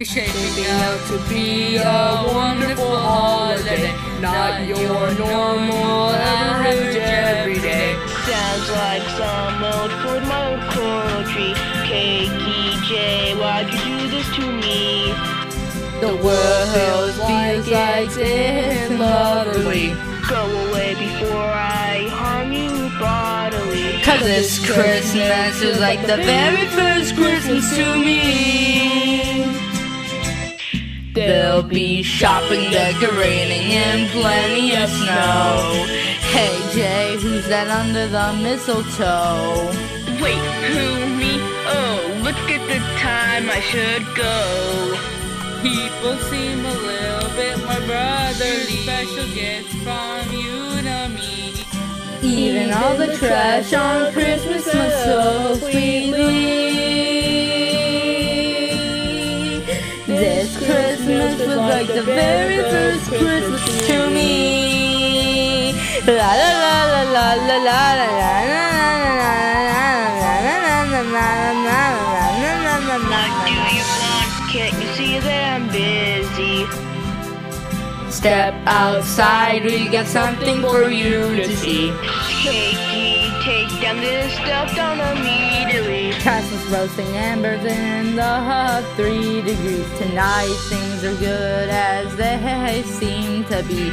Shaping out to be a wonderful holiday, not your normal average everyday. Sounds like some old Ford Model Coral tree. KKJ, why'd you do this to me? The world feels like it's lovely. Go away before I harm you bodily. Cause this Christmas is like the very first Christmas to me. There'll be shopping, decorating, and plenty of snow. Hey Jay, who's that under the mistletoe? Wait, who, me? Oh, look at the time I should go. People seem a little bit more brotherly. Special gifts from you to me. Eating all the trash on Christmas was so sweetly. This like the very first Christmas to me. La la la la la la la la What do you want? Can't you see that I'm busy? Step outside, we got something for you to see. Cakey, take down this stuff down immediately. Christmas roasting embers in the hut, three degrees. Tonight things are good as they seem to be.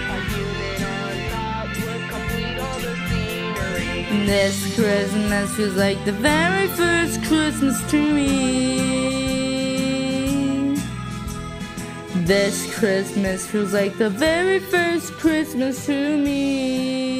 This Christmas feels like the very first Christmas to me. This Christmas feels like the very first Christmas to me.